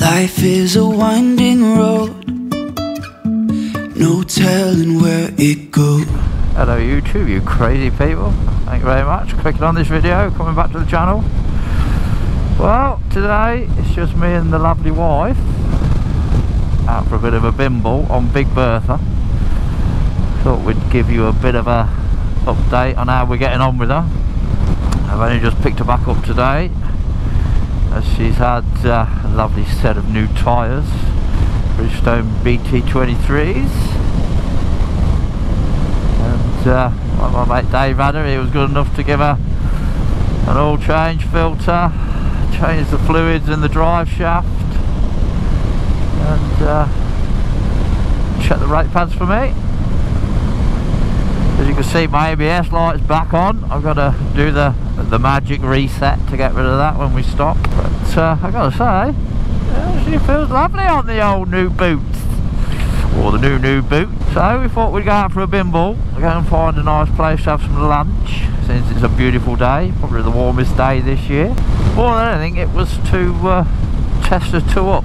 Life is a winding road, no telling where it goes. Hello YouTube, you crazy people. Thank you very much for clicking on this video, coming back to the channel. Well, today it's just me and the lovely wife out for a bit of a bimble on Big Bertha. Thought we'd give you a bit of a update on how we're getting on with her. I've only just picked her back up today as she's had uh, a lovely set of new tyres Bridgestone BT23s and uh, my mate Dave had her, he was good enough to give her an oil change filter change the fluids in the drive shaft and uh, check the brake pads for me. As you can see my ABS light's back on. I've got to do the the magic reset to get rid of that when we stop but uh, I gotta say she feels lovely on the old new boots. Or the new new boot so we thought we'd go out for a bimble go and find a nice place to have some lunch since it's a beautiful day probably the warmest day this year. More than anything it was to uh, test the two up.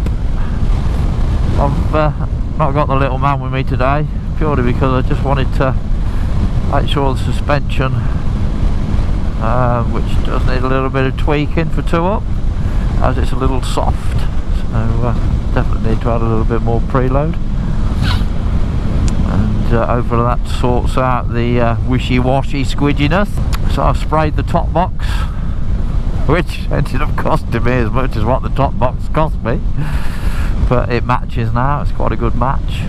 I've uh, not got the little man with me today purely because I just wanted to make sure the suspension uh, which does need a little bit of tweaking for two up as it's a little soft. So uh, definitely need to add a little bit more preload. And uh, hopefully that sorts out the uh, wishy-washy squidginess. So I've sprayed the top box which ended up costing me as much as what the top box cost me. But it matches now it's quite a good match.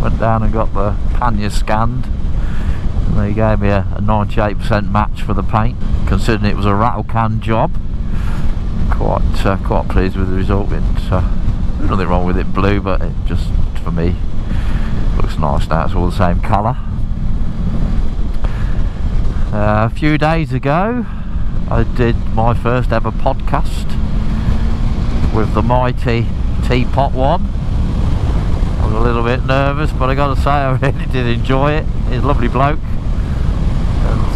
Went down and got the pannier scanned they gave me a 98% match for the paint considering it was a rattle can job. Quite uh, quite pleased with the result. It's uh, there's nothing wrong with it blue but it just for me looks nice now. It's all the same colour. Uh, a few days ago I did my first ever podcast with the mighty TeapotOne. I was a little bit nervous but I gotta say I really did enjoy it. He's a lovely bloke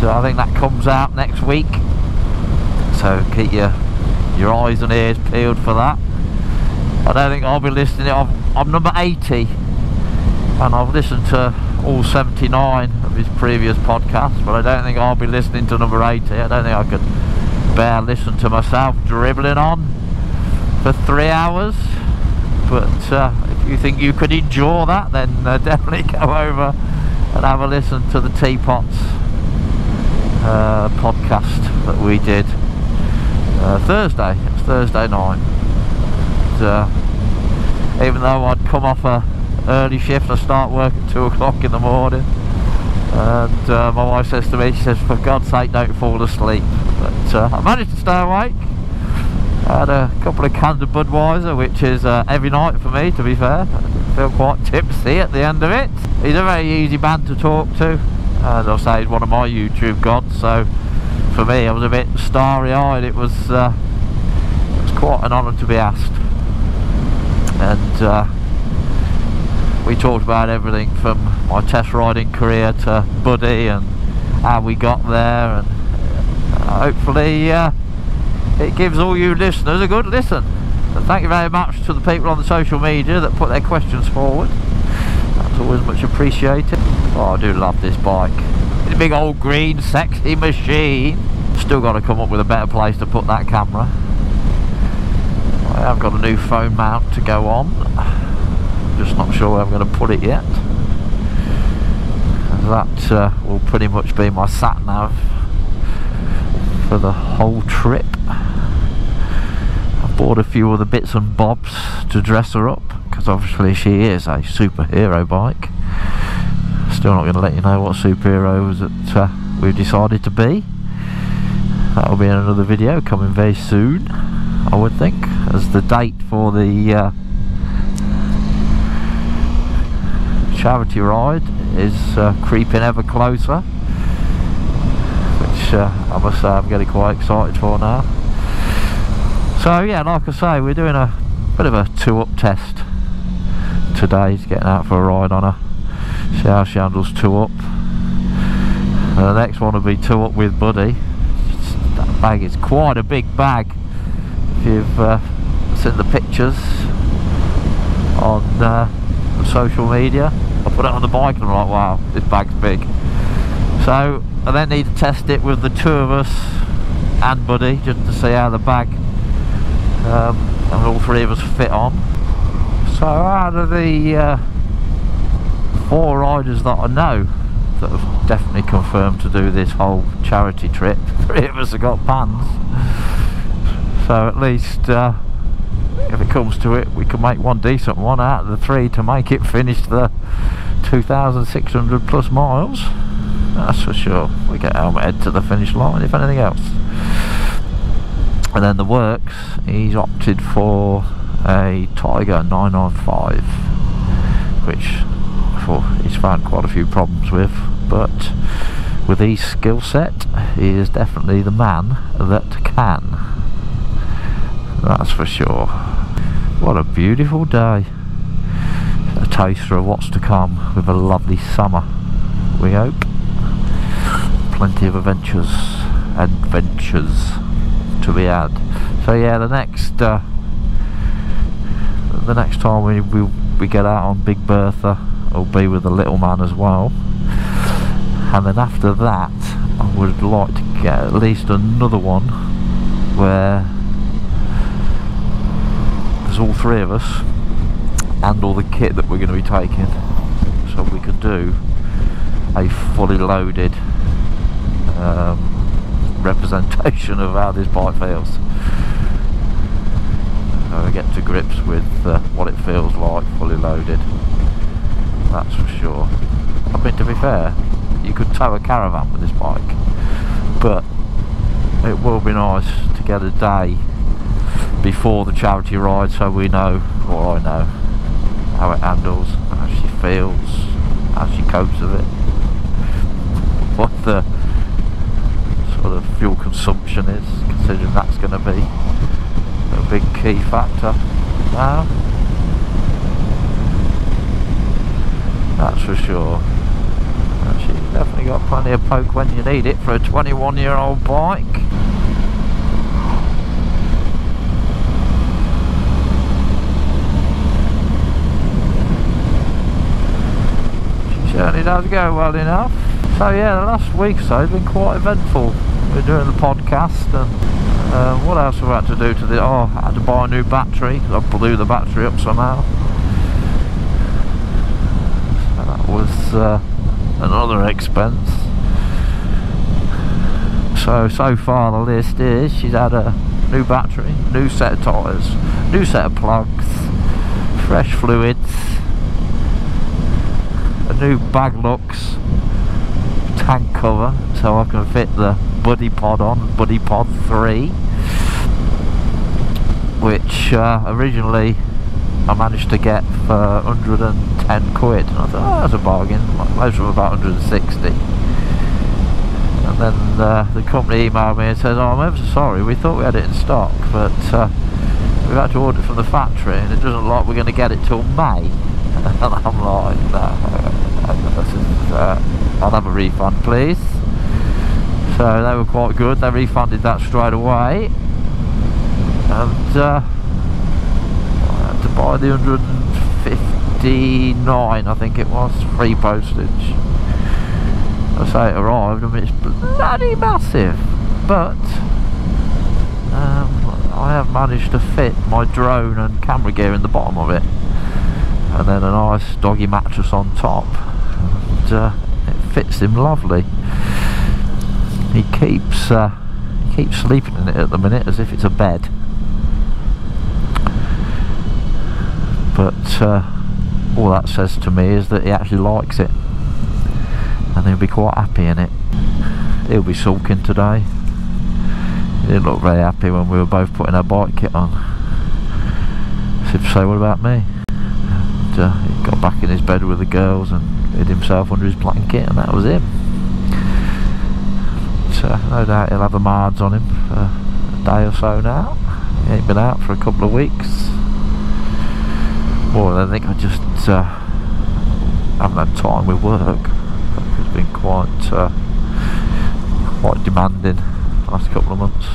uh, I think that comes out next week. So keep your your eyes and ears peeled for that. I don't think I'll be listening. I'm, I'm number 80 and I've listened to all 79 of his previous podcasts but I don't think I'll be listening to number 80 I don't think I could bear listen to myself dribbling on for three hours. But uh, if you think you could endure that then uh, definitely go over and have a listen to the Teapots uh, podcast that we did uh, Thursday, it's Thursday night and, uh, even though I'd come off a early shift I start work at 2 o'clock in the morning and uh, my wife says to me, she says for God's sake don't fall asleep but I managed to stay awake I had a couple of cans of Budweiser, which is uh, every night for me, to be fair. I feel quite tipsy at the end of it. He's a very easy man to talk to. As I say, he's one of my YouTube gods, so for me, I was a bit starry-eyed. It was, uh, it was quite an honour to be asked. And uh, we talked about everything from my test riding career to Buddy and how we got there, and uh, hopefully uh, it gives all you listeners a good listen. Thank you very much to the people on the social media that put their questions forward. That's always much appreciated. Oh, I do love this bike. It's a big old green sexy machine. Still got to come up with a better place to put that camera. I have got a new phone mount to go on. Just not sure where I'm going to put it yet. That uh, will pretty much be my sat nav for the whole trip. I bought a few other bits and bobs to dress her up because obviously she is a superhero bike. Still not going to let you know what superheroes that uh, we've decided to be. That'll be in another video coming very soon, I would think, as the date for the uh, charity ride is uh, creeping ever closer which uh, I must say I'm getting quite excited for now. So yeah, like I say, we're doing a bit of a two-up test today. He's getting out for a ride on her. See how she handles two-up. The next one will be two-up with Buddy. That bag is quite a big bag. If you've uh, seen the pictures on, uh, social media. I put it on the bike and I'm like, wow, this bag's big. So I then need to test it with the two of us and Buddy just to see how the bag um, and all three of us fit on. So out of the uh, four riders that I know that have definitely confirmed to do this whole charity trip, three of us have got pans. So at least uh, if it comes to it we can make one decent one out of the three to make it finish the 2,600 plus miles. That's for sure. We get Helmet head to the finish line if anything else. And then the works, he's opted for a Tiger 995, which well, he's found quite a few problems with, but with his skill set, he is definitely the man that can. That's for sure. What a beautiful day. A taster of what's to come with a lovely summer, we hope. Plenty of adventures, adventures to be had. So yeah, the next uh, the next time we, we we get out on Big Bertha, I'll be with the little man as well. And then after that, I would like to get at least another one where there's all three of us and all the kit that we're going to be taking, so we can do a fully loaded um, representation of how this bike feels. So I get to grips with uh, what it feels like fully loaded. That's for sure. I mean, to be fair, you could tow a caravan with this bike, but it will be nice to get a day before the charity ride so we know, or I know, how it handles, how she feels, how she copes with it, what the sort of fuel consumption is, considering that's going to be a big key factor now. That's for sure. She's definitely got plenty of poke when you need it for a 21 year old bike. She certainly does go well enough. So yeah, the last week or so has been quite eventful. We're doing the podcast and uh, what else have we had to do to the... Oh, I had to buy a new battery I blew the battery up somehow. So that was uh, another expense. So, so far the list is she's had a new battery, new set of tyres, new set of plugs, fresh fluids, a new bag looks, tank cover so I can fit the Buddy Pod on, Buddy Pod 3 which uh, originally I managed to get for 110 quid and I thought oh that's a bargain, most of them about 160 and then uh, the company emailed me and said oh I'm ever so sorry we thought we had it in stock but uh, we've had to order it from the factory and it doesn't look like we're going to get it till May. And I'm like no, uh, I'll have a refund please so they were quite good. They refunded that straight away. And uh, I had to buy the 159 I think it was free postage. I say it arrived I mean it's bloody massive. But um, I have managed to fit my drone and camera gear in the bottom of it. And then a nice doggy mattress on top. And uh, it fits him lovely he keeps uh, he keeps sleeping in it at the minute as if it's a bed. But uh, all that says to me is that he actually likes it. And he'll be quite happy in it. He'll be sulking today. He didn't look very happy when we were both putting our bike kit on. So what about me? And, uh, he got back in his bed with the girls and hid himself under his blanket and that was him so no doubt he'll have a mards on him for a day or so now he ain't been out for a couple of weeks more I think I just uh, haven't had time with work. It's been quite uh, quite demanding last couple of months.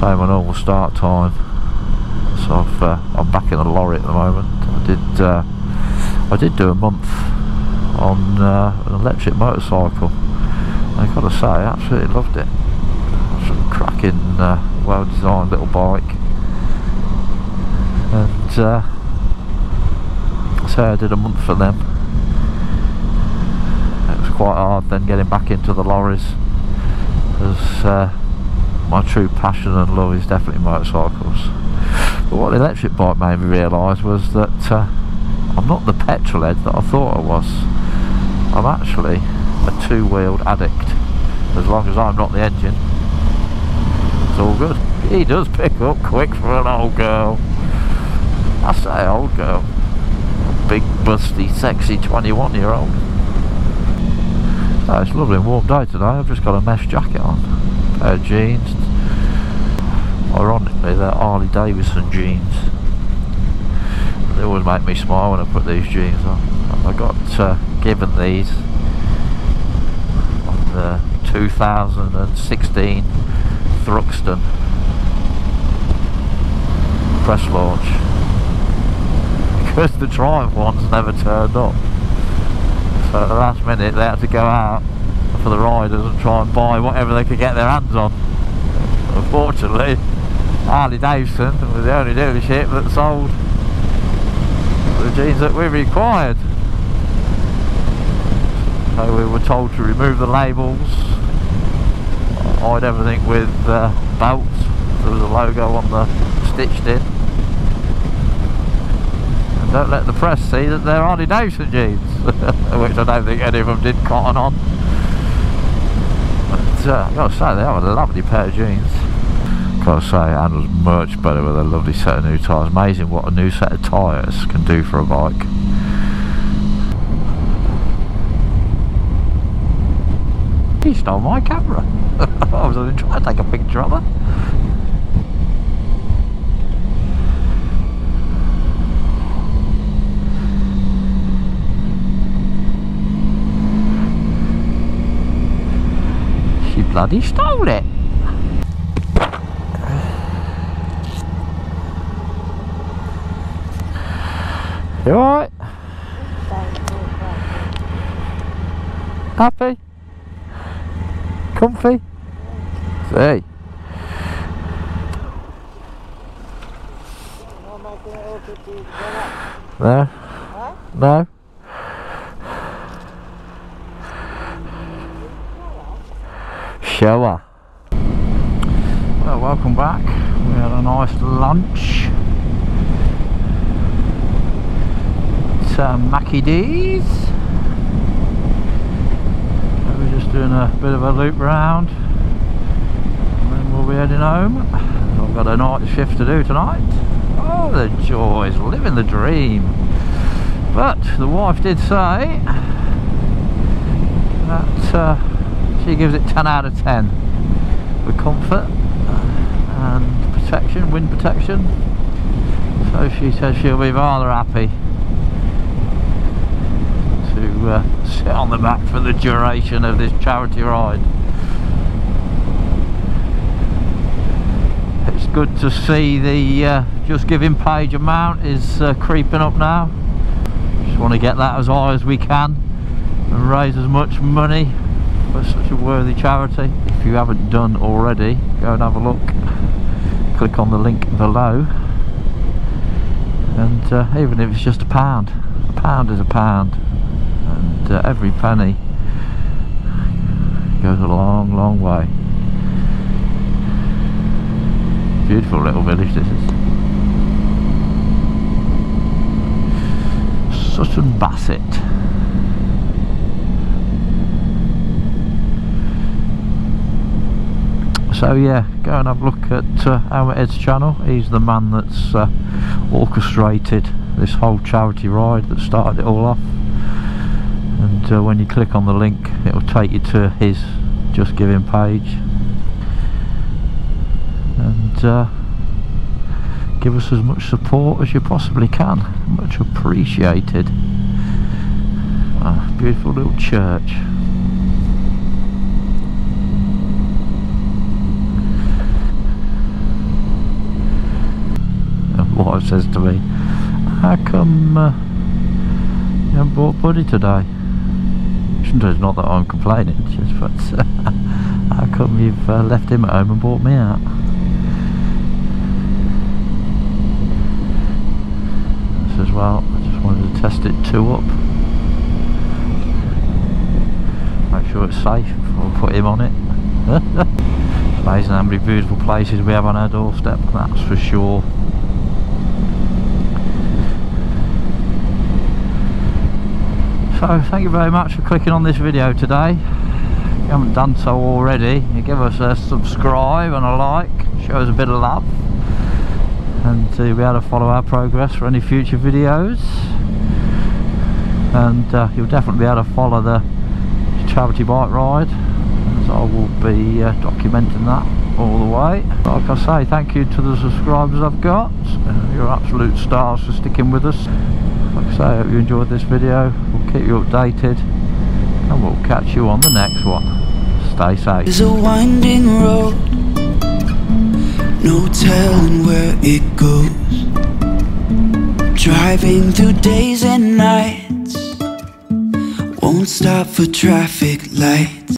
Same my normal start time. So I've, uh, I'm back in a lorry at the moment. I did uh, I did do a month on uh, an electric motorcycle. I gotta say, I absolutely loved it. A cracking, uh, well designed little bike. And uh, so I did a month for them. It was quite hard then getting back into the lorries. Because uh, my true passion and love is definitely motorcycles. But what the electric bike made me realise was that uh, I'm not the petrol head that I thought I was. I'm actually a two-wheeled addict. As long as I'm not the engine, it's all good. He does pick up quick for an old girl. I say old girl. Big, busty, sexy 21 year old. Oh, it's a lovely and warm day today. I've just got a mesh jacket on. A pair of jeans. Ironically, they're Harley Davidson jeans. They always make me smile when I put these jeans on. I got uh, given these on the 2016 Thruxton press launch because the Triumph ones never turned up. So at the last minute they had to go out for the riders and try and buy whatever they could get their hands on. Unfortunately, Harley Davidson was the only dealership that sold the jeans that we required. So we were told to remove the labels, hide everything with uh, bolts. There was a logo on the stitched in. And don't let the press see that they're Davidson jeans, which I don't think any of them did cotton on. But uh, I've got to say, they are a lovely pair of jeans. Got to say, handles much better with a lovely set of new tyres. Amazing what a new set of tyres can do for a bike. He stole my camera. I was going to try to take a picture of her. She bloody stole it. You alright? Happy? Comfy? See? No? No? Shower. Well, welcome back. We had a nice lunch. At uh, Mackie D's. We're just doing a bit of a loop round. And then we'll be heading home. I've got a night shift to do tonight. Oh, the joys, living the dream. But the wife did say that uh, she gives it 10 out of 10 for comfort and protection, wind protection. So she says she'll be rather happy uh, sit on the back for the duration of this charity ride. It's good to see the uh, Just Giving page amount is uh, creeping up now. Just want to get that as high as we can and raise as much money for such a worthy charity. If you haven't done already, go and have a look. Click on the link below. And uh, even if it's just a pound, a pound is a pound. Uh, every penny goes a long, long way. Beautiful little village this is. Sutton Bassett. so yeah go and have a look at uh, our Ed's channel he's the man that's uh, orchestrated this whole charity ride that started it all off and uh, when you click on the link it will take you to his just giving page. And uh, give us as much support as you possibly can. Much appreciated. Ah, beautiful little church. Wife says to me, how come uh, you haven't bought Buddy today? It's not that I'm complaining, just but how come you've uh, left him at home and bought me out? Says, well, I just wanted to test it two up. Make sure it's safe before I put him on it. it's amazing how many beautiful places we have on our doorstep, that's for sure. So thank you very much for clicking on this video today. If you haven't done so already, you give us a subscribe and a like, show us a bit of love and uh, you'll be able to follow our progress for any future videos and uh, you'll definitely be able to follow the charity bike ride as I will be uh, documenting that all the way. Like I say, thank you to the subscribers I've got. You're absolute stars for sticking with us. Like I say, I hope you enjoyed this video. Keep you updated and we'll catch you on the next one. Stay safe. It's a winding road, no telling where it goes. Driving through days and nights, won't stop for traffic lights.